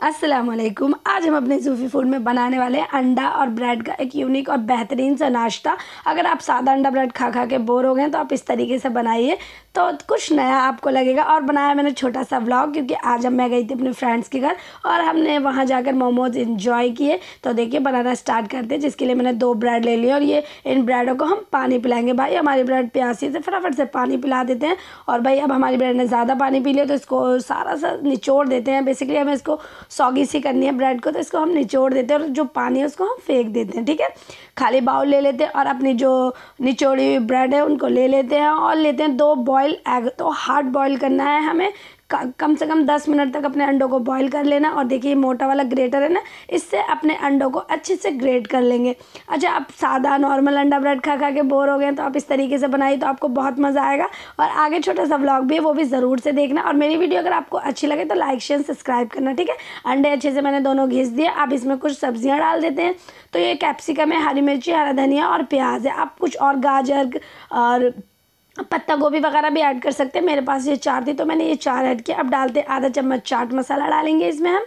असलकुम आज हम अपने सूफी फ़ूड में बनाने वाले हैं अंडा और ब्रेड का एक यूनिक और बेहतरीन सा नाश्ता। अगर आप सादा अंडा ब्रेड खा खा के बोर हो गए तो आप इस तरीके से बनाइए। तो कुछ नया आपको लगेगा और बनाया मैंने छोटा सा व्लॉग क्योंकि आज हम मैं गई थी अपने फ्रेंड्स के घर और हमने वहाँ जाकर मोमोज इन्जॉय किए। तो देखिए, बनाना स्टार्ट करते जिसके लिए मैंने दो ब्रेड ले लिए और ये इन ब्रेडों को हम पानी पिलाएँगे। भाई, हमारी ब्रेड प्यासी से फटाफट से पानी पिला देते हैं। और भाई, अब हमारी ब्रेड ने ज़्यादा पानी पी लिया तो इसको सारा सा निचोड़ देते हैं। बेसिकली हमें इसको सॉगी सी करनी है ब्रेड को तो इसको हम निचोड़ देते हैं और जो पानी है उसको हम फेंक देते हैं, ठीक है? खाली बाउल ले लेते हैं और अपनी जो निचोड़ी हुई ब्रेड है उनको ले लेते हैं और लेते हैं दो बॉयल एग तो हार्ड बॉयल करना है हमें कम से कम दस मिनट तक अपने अंडों को बॉईल कर लेना और देखिए मोटा वाला ग्रेटर है ना, इससे अपने अंडों को अच्छे से ग्रेट कर लेंगे। अच्छा आप सादा नॉर्मल अंडा ब्रेड खा खा के बोर हो गए तो आप इस तरीके से बनाइए तो आपको बहुत मज़ा आएगा। और आगे छोटा सा ब्लॉग भी है, वो भी ज़रूर से देखना। और मेरी वीडियो अगर आपको अच्छी लगे तो लाइक शेयर सब्सक्राइब करना, ठीक है? अंडे अच्छे से मैंने दोनों घिस दिए आप इसमें कुछ सब्ज़ियाँ डाल देते हैं। तो ये कैप्सिकम है, हरी मिर्ची, हरा धनिया और प्याज है। आप कुछ और गाजर और पत्ता गोभी वगैरह भी ऐड कर सकते हैं। मेरे पास ये चार थी तो मैंने ये चार ऐड किया। अब डालते आधा चम्मच चाट मसाला डालेंगे इसमें हम।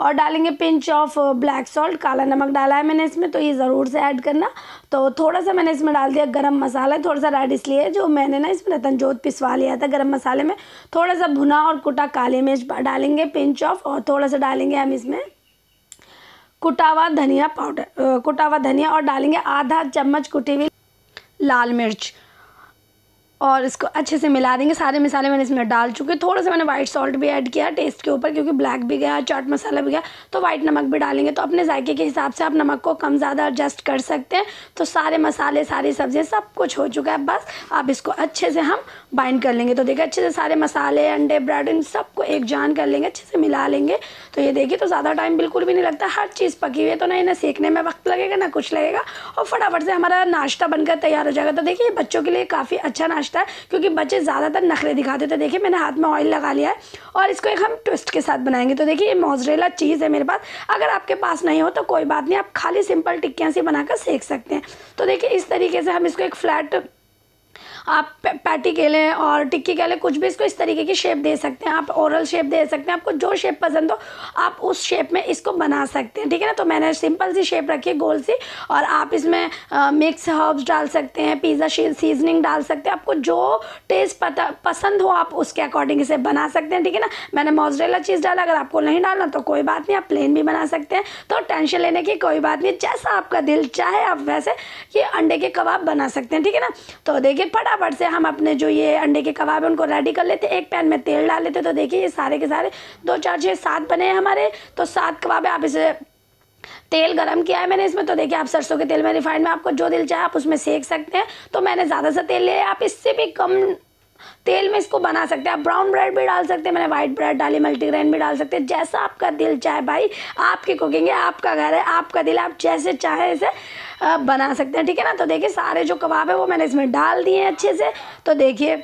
और डालेंगे पिंच ऑफ़ ब्लैक सॉल्ट काला नमक डाला है मैंने इसमें तो ये ज़रूर से ऐड करना। तो थोड़ा सा मैंने इसमें डाल दिया गरम मसाला, थोड़ा सा रेड इसलिए जो मैंने ना इसमें रतनजोत पिसवा लिया था गरम मसाले में। थोड़ा सा भुना और कुटा काली मिर्च डालेंगे पिंच ऑफ़ और थोड़ा सा डालेंगे हम इसमें कुटावा धनिया पाउडर कुटावा धनिया, और डालेंगे आधा चम्मच कुटी हुई लाल मिर्च। और इसको अच्छे से मिला देंगे। सारे मसाले मैंने इसमें डाल चुके थोड़ा सा मैंने वाइट सॉल्ट भी ऐड किया टेस्ट के ऊपर, क्योंकि ब्लैक भी गया चाट मसाला भी गया तो वाइट नमक भी डालेंगे। तो अपने जायके के हिसाब से आप नमक को कम ज़्यादा एडजस्ट कर सकते हैं। तो सारे मसाले, सारी सब्ज़ियाँ सब कुछ हो चुका है। बस आप इसको अच्छे से हम बाइंड कर लेंगे। तो देखिए, अच्छे से सारे मसाले, अंडे ब्रेड इन सबको एक जान कर लेंगे, अच्छे से मिला लेंगे। तो ये देखिए तो ज़्यादा टाइम बिल्कुल भी नहीं लगता। हर चीज़ पकी हुई है तो ना इन्हें सेकने में वक्त लगेगा, ना कुछ लगेगा। और फटाफट से हमारा नाश्ता बनकर तैयार हो जाएगा। तो देखिए बच्चों के लिए काफ़ी अच्छा नाश्ता है, क्योंकि बच्चे ज़्यादातर नखरे दिखाते तो देखिए, मैंने हाथ में ऑयल लगा लिया है और इसको एक हम ट्विस्ट के साथ बनाएँगे। तो देखिए, ये मोजरेला चीज़ है मेरे पास। अगर आपके पास नहीं हो तो कोई बात नहीं, आप खाली सिंपल टिक्कियाँ से बनाकर सेक सकते हैं। तो देखिए, इस तरीके से हम इसको एक फ्लैट आप पैटी के लें और टिक्की के लें कुछ भी इसको इस तरीके की शेप दे सकते हैं, आप ओरल शेप दे सकते हैं, आपको जो शेप पसंद हो, आप उस शेप में इसको बना सकते हैं, ठीक है ना? तो मैंने सिंपल सी शेप रखी है, गोल सी, और आप इसमें मिक्स हर्ब्स डाल सकते हैं पिज़्ज़ा सीजनिंग डाल सकते हैं, आपको जो टेस्ट पता, पसंद हो आप उसके अकॉर्डिंग इसे बना सकते हैं, ठीक है ना? मैंने मोजरेला चीज़ डाला, अगर आपको नहीं डालना तो कोई बात नहीं, आप प्लेन भी बना सकते हैं तो टेंशन लेने की कोई बात नहीं, जैसा आपका दिल चाहे, आप वैसे ये अंडे के कबाब बना सकते हैं, ठीक है ना? तो देखिए फटा फटाफट से हम अपने जो ये अंडे के कबाब है, उनको रेडी कर लेते एक पैन में तेल डाल लेते तो देखिए, ये सारे के सारे दो चार छः सात बने हैं हमारे। तो सात कबाब है। आप इसे तेल गरम किया है मैंने इसमें। तो देखिए, आप सरसों के तेल में रिफाइंड में आपको जो दिल चाहे आप उसमें सेक सकते हैं। तो मैंने ज़्यादा सा तेल लिया आप इससे भी कम तेल में इसको बना सकते हैं। आप ब्राउन ब्रेड भी डाल सकते हैं, मैंने वाइट ब्रेड डाली मल्टीग्रेन भी डाल सकते हैं। जैसा आपका दिल चाहे भाई, आपकी कुकिंग है, आपका घर है, आपका दिल आप जैसे चाहे इसे बना सकते हैं, ठीक है ना? तो देखिए, सारे जो कबाब है वो मैंने इसमें डाल दिए हैं अच्छे से। तो देखिए,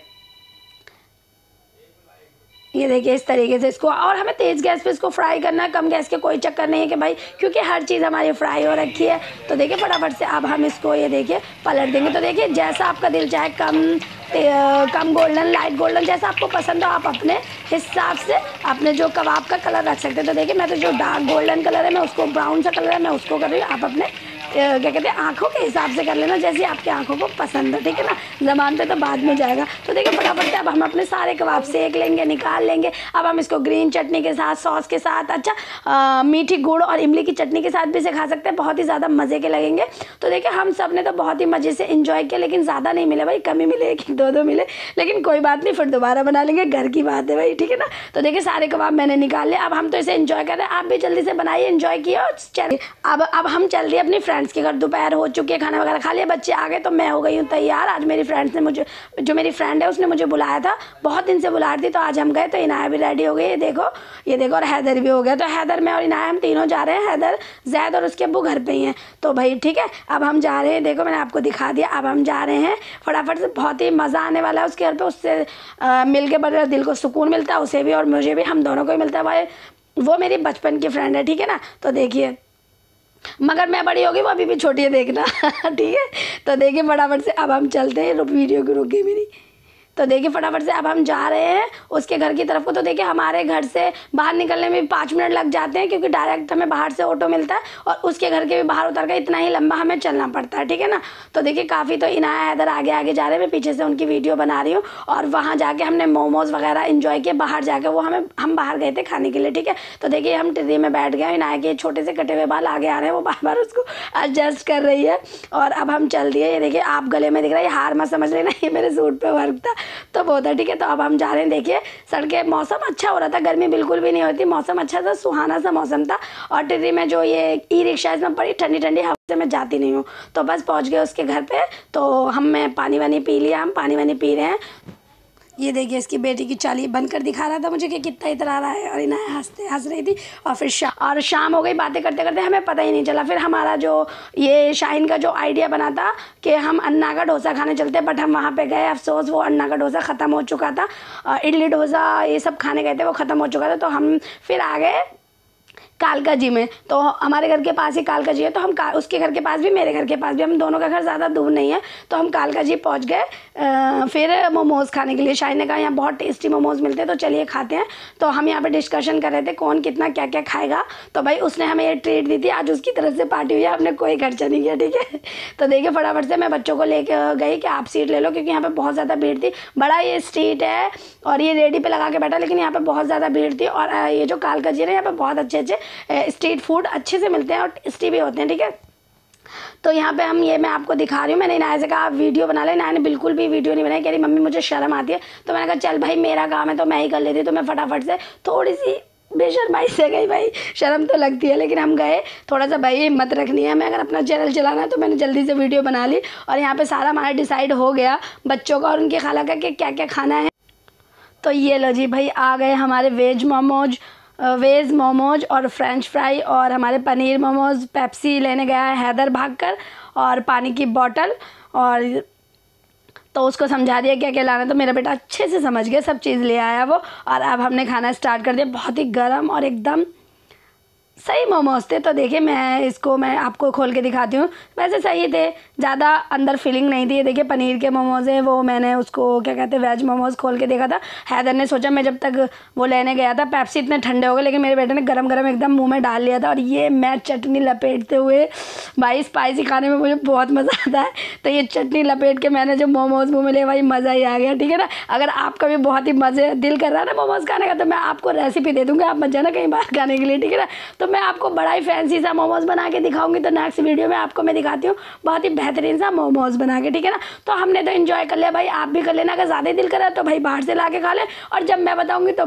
ये देखिए, इस तरीके से इसको, और हमें तेज़ गैस पे इसको फ्राई करना है। कम गैस के कोई चक्कर नहीं है कि भाई, क्योंकि हर चीज़ हमारी फ्राई हो रखी है। तो देखिए, फटाफट से अब हम इसको, ये देखिए, पलट देंगे। तो देखिए, जैसा आपका दिल चाहे, कम कम गोल्डन, लाइट गोल्डन जैसा आपको पसंद हो, आप अपने हिसाब से अपने जो कबाब का कलर रख सकते हैं। तो देखिए, मैं तो जो डार्क गोल्डन कलर है, मैं उसको ब्राउन सा कलर है, मैं उसको कर रही हूँ। आप अपने क्या कहते हैं आँखों के हिसाब से कर लेना जैसे आपकी आँखों को पसंद है ठीक है ना? जबान पे तो बाद में जाएगा। तो देखिए फटाफट से अब हम अपने सारे कबाब सेक लेंगे निकाल लेंगे। अब हम इसको ग्रीन चटनी के साथ सॉस के साथ अच्छा आ, मीठी गुड़ और इमली की चटनी के साथ भी इसे खा सकते हैं। बहुत ही ज़्यादा मज़े के लगेंगे। तो देखिए हम सबने तो बहुत ही मज़े से इन्जॉय किया लेकिन ज़्यादा नहीं मिले भाई कमी मिले एक दो दो मिले। लेकिन कोई बात नहीं फिर दोबारा बना लेंगे घर की बात है भाई ठीक है ना? तो देखिए सारे कबाब मैंने निकाल लिया अब हम तो इसे इन्जॉय कर रहे हैं। आप भी जल्दी से बनाइए इन्जॉय किया चलिए। अब अब हम चल दिए अपनी फ्रेंड्स के घर दोपहर हो चुकी है, खाना वगैरह खा लिया, बच्चे आ गए तो मैं हो गई हूँ तैयार। आज मेरी फ्रेंड्स ने मुझे जो मेरी फ्रेंड है, उसने मुझे बुलाया था। बहुत दिन से बुला रही थी तो आज हम गए तो इनाया भी रेडी हो गई। ये देखो ये देखो, और हैदर भी हो गया। तो हैदर, में और इनाया हम तीनों जा रहे हैं। हैदर, जैद और उसके अबू घर पर ही हैं। तो भाई, ठीक है, अब हम जा रहे हैं। देखो, मैंने आपको दिखा दिया। अब हम जा रहे हैं। फटाफट से बहुत ही मज़ा आने वाला है उसके घर पर उससे मिल के बड़े दिल को सुकून मिलता है, उसे भी और मुझे भी, हम दोनों को ही मिलता है। भाई, वो मेरी बचपन की फ्रेंड है, ठीक है ना? तो देखिए। मगर मैं बड़ी होगी, वो अभी भी छोटी है देखना। ठीक है? तो देखिए फटाफट से, अब हम चलते हैं वीडियो की रुक गई मेरी तो देखिए फटाफट से अब हम जा रहे हैं। उसके घर की तरफ़ को तो देखिए हमारे घर से बाहर निकलने में पाँच मिनट लग जाते हैं क्योंकि डायरेक्ट हमें बाहर से ऑटो मिलता है और उसके घर के भी बाहर उतर कर इतना ही लंबा हमें चलना पड़ता है, ठीक है ना? तो देखिए काफ़ी तो इनाया इधर आगे आगे जा रहे हैं। मैं पीछे से उनकी वीडियो बना रही हूँ और वहाँ जाके हमने मोमोज़ वगैरह इन्जॉय किए। बाहर जाके वो हमें, हम बाहर गए थे खाने के लिए, ठीक है? तो देखिए हम टिर्री में बैठ गए इनाया के छोटे से कटे हुए बाल आगे आ रहे हैं। वो बार बार उसको एडजस्ट कर रही है और अब हम चल दिए। ये देखिए आप गले में दिख रहा है। हार मत समझ लेना, ये मेरे सूट पर वर्क था। तो बहुत है ठीक है तो अब हम जा रहे हैं, देखिए, सड़कें, मौसम अच्छा हो रहा था, गर्मी बिल्कुल भी नहीं होती मौसम अच्छा था, सुहाना सा मौसम था, और टिर्री में जो ये ई रिक्शा इसमें बड़ी ठंडी ठंडी हवा से मैं जाती नहीं हूँ। तो बस पहुँच गए उसके घर पर तो हम पानी वानी पी लिया, हम पानी वानी पी रहे हैं ये देखिए, इसकी बेटी की चाली बंद कर दिखा रहा था मुझे कि कितना इतरा रहा है और इन्हें हँसते, हंस रही थी और फिर शा, और शाम हो गई, बातें करते करते हमें पता ही नहीं चला। फिर हमारा जो ये शाइन का जो आइडिया बना था कि हम अन्ना का डोसा खाने चलते बट हम वहाँ पे गए, अफसोस वो अन्ना का डोसा ख़त्म हो चुका था। इडली डोसा ये सब खाने गए थे, वो ख़त्म हो चुका था तो हम फिर आ गए। कालका जी में। तो हमारे घर के पास ही कालका जी है तो हम का, उसके घर के पास भी, मेरे घर के पास भी, हम दोनों का घर ज़्यादा दूर नहीं है। तो हम कालका जी पहुँच गए फिर मोमोज़ खाने के लिए। शाही ने कहा, यहाँ बहुत टेस्टी मोमोज़ मिलते हैं तो चलिए खाते हैं। तो हम यहाँ पर डिस्कशन कर रहे थे, कौन कितना क्या क्या खाएगा। तो भाई, उसने हमें ये ट्रीट दी थी, आज उसकी तरफ़ से पार्टी हुई है हमने कोई खर्चा नहीं किया, ठीक है? तो देखिए, फटाफट से मैं बच्चों को लेके गई कि आप सीट ले लो, क्योंकि यहाँ पर बहुत ज़्यादा भीड़ थी। बड़ा ये स्ट्रीट है, और ये रेडी पे लगा के बैठा, लेकिन यहाँ पर बहुत ज़्यादा भीड़ थी। और ये जो कालका जी है यहाँ पर बहुत अच्छे अच्छे स्ट्रीट फ़ूड अच्छे से मिलते हैं और टेस्टी भी होते हैं, ठीक है? तो यहाँ पे हम ये मैं आपको दिखा रही हूँ। मैंने इनाया से कहा आप वीडियो बना ले इनाया ने बिल्कुल भी वीडियो नहीं बनाई। कह रही, मम्मी, मुझे शर्म आती है। तो मैंने कहा, चल भाई, मेरा काम है तो मैं ही कर लेती तो मैं फटाफट से थोड़ी सी बेशरमाई से गई भाई। शर्म तो लगती है, लेकिन हम गए। थोड़ा सा भाई, हिम्मत रखनी है। मैं अगर अपना चैनल चलाना है तो मैंने जल्दी से वीडियो बना ली। और यहाँ पे सारा हमारा डिसाइड हो गया बच्चों का और उनके खाला का कि क्या क्या खाना है। तो ये लो जी भाई, आ गए हमारे वेज मोमोज। वेज मोमोज और फ्रेंच फ्राई और हमारे पनीर मोमोज, पेप्सी लेने गया है हैदर भागकर और पानी की बॉटल और तो उसको समझा दिया क्या क्या लाना तो मेरा बेटा अच्छे से समझ गया, सब चीज़ ले आया वो और अब हमने खाना स्टार्ट कर दिया। बहुत ही गर्म और एकदम सही मोमोज थे तो देखिए मैं इसको मैं आपको खोल के दिखाती हूँ। वैसे सही थे, ज़्यादा अंदर फीलिंग नहीं थी। देखिए, पनीर के मोमोज़ हैं, वो मैंने उसको, क्या कहते हैं वेज मोमोज़ खोल के देखा था। हैदर ने सोचा, मैं जब तक वो लेने गया था पैप्सी इतने ठंडे हो गए, लेकिन मेरे बेटे ने गरम गरम एकदम मुँह में डाल लिया था और ये मैं चटनी लपेटते हुए, भाई स्पाइसी खाने में मुझे बहुत मज़ा आता है। तो ये चटनी लपेट के मैंने जो मोमोज़ मुँह में लिया भाई मज़ा ही आ गया, ठीक है ना? अगर आपका भी बहुत ही मज़े, दिल कर रहा है ना मोमोज़ खाने का तो मैं आपको रेसिपी दे दूँगी, आप मत जाना कहीं बाहर खाने के लिए, ठीक है ना? तो मैं आपको बड़ा ही फैंसी सा मोमोज़ बना के दिखाऊँगी तो नेक्स्ट वीडियो में आपको मैं दिखाती हूँ, बहुत ही बेहतरीन सा मोमोज़ बना के, ठीक है ना? तो हमने तो इन्जॉय कर लिया भाई, आप भी कर लेना, अगर ज़्यादा दिल करा तो भाई बाहर से ला के खा लें, और जब मैं बताऊँगी तो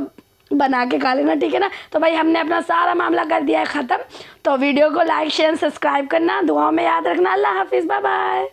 बना के खा लेना, ठीक है ना? तो भाई हमने अपना सारा मामला कर दिया है ख़त्म तो वीडियो को लाइक शेयर सब्सक्राइब करना, दुआओं में याद रखना, अल्लाह हाफिज़ बाय बाय